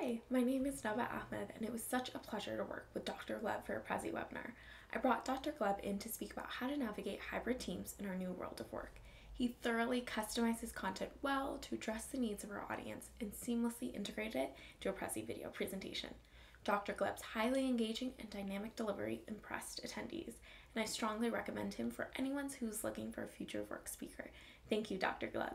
Hi, my name is Naba Ahmed, and it was such a pleasure to work with Dr. Gleb for a Prezi webinar. I brought Dr. Gleb in to speak about how to navigate hybrid teams in our new world of work. He thoroughly customized his content well to address the needs of our audience and seamlessly integrated it to a Prezi video presentation. Dr. Gleb's highly engaging and dynamic delivery impressed attendees, and I strongly recommend him for anyone who's looking for a future of work speaker. Thank you, Dr. Gleb.